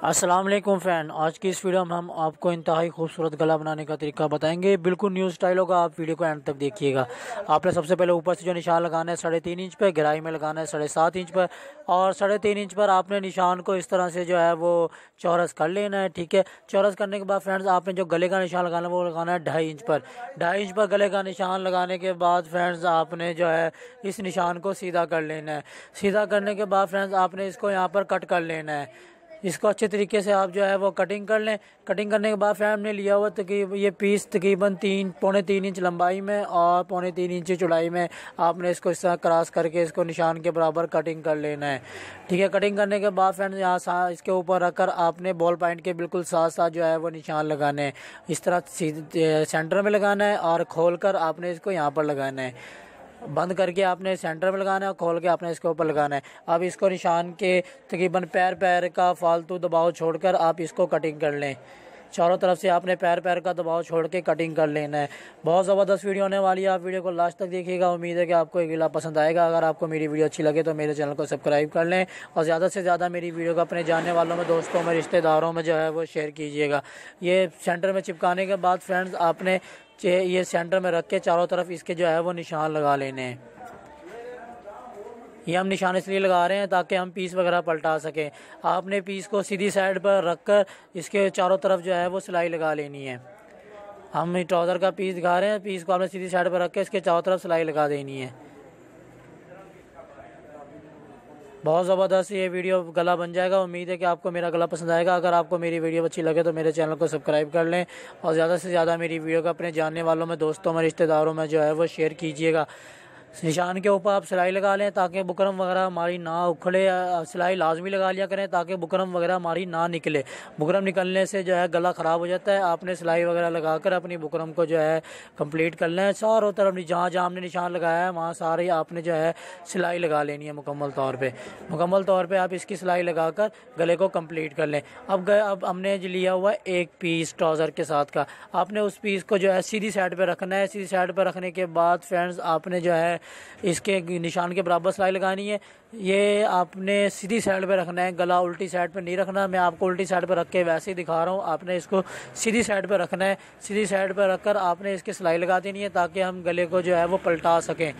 अस्सलाम वालेकुम फ़ैन। आज की इस वीडियो में हम आपको इंतहाई खूबसूरत गला बनाने का तरीका बताएँगे। बिल्कुल न्यू स्टाइल होगा, आप वीडियो को एंड तक देखिएगा। आपने सबसे पहले ऊपर से जो निशान लगाना है, साढ़े तीन इंच पर गहराई में लगाना है, साढ़े सात इंच पर और साढ़े तीन इंच पर आपने निशान को इस तरह से जो है वो चौरस कर लेना है, ठीक है? चौरस करने के बाद फ्रेंड्स आपने जो गले का निशान लगाना है, वो लगाना है ढाई इंच पर। ढाई इंच पर गले का निशान लगाने के बाद फ्रेंड्स आपने जो है इस निशान को सीधा कर लेना है। सीधा करने के बाद फ्रेंड्स आपने इसको यहाँ पर कट कर लेना है। इसको अच्छे तरीके से आप जो है वो कटिंग कर लें। कटिंग करने के बाद फिर हमने लिया हुआ तकरीब, ये पीस तकरीबन तीन, पौने तीन इंच लंबाई में और पौने तीन इंच चौड़ाई में आपने इसको इस तरह क्रॉस करके इसको निशान के बराबर कटिंग कर लेना है। ठीक है कटिंग करने के बाद फ्रेंड्स यहाँ इसके ऊपर रखकर आपने बॉल पॉइंट के बिल्कुल साथ साथ जो है वो निशान लगाने हैं। इस तरह सेंटर में लगाना है और खोल कर आपने इसको यहाँ पर लगाना है। बंद करके आपने सेंटर में लगाना है और खोल के आपने इसके ऊपर लगाना है। अब इसको निशान के तकरीबन पैर पैर का फालतू दबाव छोड़कर आप इसको कटिंग कर लें। चारों तरफ़ से आपने पैर पैर का दबाव छोड़ के कटिंग कर लेना है। बहुत ज़बरदस्त वीडियो होने वाली है। आप वीडियो को लास्ट तक देखिएगा। उम्मीद है कि आपको एक गिला पसंद आएगा। अगर आपको मेरी वीडियो अच्छी लगे तो मेरे चैनल को सब्सक्राइब कर लें और ज़्यादा से ज़्यादा मेरी वीडियो को अपने जानने वालों में, दोस्तों में, रिश्तेदारों में जो है वो शेयर कीजिएगा। ये सेंटर में चिपकाने के बाद फ्रेंड्स आपने ये सेंटर में रख के चारों तरफ़ इसके जो है वो निशान लगा लेने। हैं ये हम निशान इसलिए लगा रहे हैं ताकि हम पीस वगैरह पलटा सकें। आपने पीस को सीधी साइड पर रख कर इसके चारों तरफ़ जो है वो सिलाई लगा लेनी है। हम ट्राउज़र का पीस दिखा रहे हैं, पीस को आपने सीधी साइड पर रख के इसके चारों तरफ़ सिलाई लगा देनी है। बहुत ज़बरदस्त ये वीडियो गला बन जाएगा। उम्मीद है कि आपको मेरा गला पसंद आएगा। अगर आपको मेरी वीडियो अच्छी लगे तो मेरे चैनल को सब्सक्राइब कर लें और ज़्यादा से ज़्यादा मेरी वीडियो को अपने जानने वालों में, दोस्तों में, रिश्तेदारों में जो है वो शेयर कीजिएगा। निशान के ऊपर आप सिलाई लगा लें ताकि बुकरम वगैरह हमारी ना उखड़े सिलाई लाजमी लगा लिया करें ताकि बुकरम वगैरह हमारी ना निकले। बुकरम निकलने से जो है गला ख़राब हो जाता है। आपने सिलाई वगैरह लगा कर अपनी बुकरम को जो है कंप्लीट कर लें। चारों तरफ़ जहाँ जहाँ हमने निशान लगाया है, वहाँ सारे आपने जो है सिलाई लगा लेनी है मुकम्मल तौर पर मुकम्मल तौर पर आप इसकी सिलाई लगा कर गले को कंप्लीट कर लें। अब गए, अब हमने जो लिया हुआ एक पीस ट्राउज़र के साथ का। आपने उस पीस को जो है सीधी साइड पर रखना है। सीधी साइड पर रखने के बाद फ्रेंड्स आपने जो है इसके निशान के बराबर सिलाई लगानी है। ये आपने सीधी साइड पे रखना है, गला उल्टी साइड पे नहीं रखना। मैं आपको उल्टी साइड पे रख के वैसे ही दिखा रहा हूँ। आपने इसको सीधी साइड पे रखना है। सीधी साइड पे रखकर आपने इसकी सिलाई लगा देनी है ताकि हम गले को जो है वो पलटा सकें।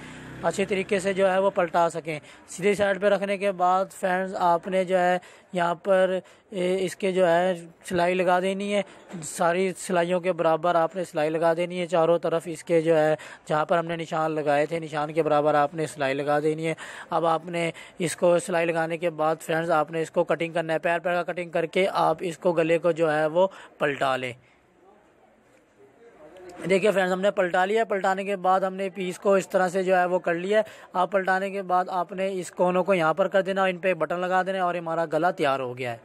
अच्छे तरीके से जो है वो पलटा सकें। सीधे साइड पे रखने के बाद फ्रेंड्स, आपने जो है यहाँ पर इसके जो है सिलाई लगा देनी है। सारी सिलाइयों के बराबर आपने सिलाई लगा देनी है चारों तरफ़। इसके जो है, जहाँ पर हमने निशान लगाए थे, निशान के बराबर आपने सिलाई लगा देनी है। अब आपने इसको सिलाई लगाने के बाद फ्रेंड्स, आपने इसको कटिंग करना है। पैर पैर का कटिंग करके आप इसको गले को जो है वो पलटा लें। देखिए फ्रेंड्स हमने पलटा लिया। पलटाने के बाद हमने पीस को इस तरह से जो है वो कर लिया आप पलटाने के बाद आपने इस कोनों को यहाँ पर कर देना इन पर बटन लगा देना और हमारा गला तैयार हो गया है।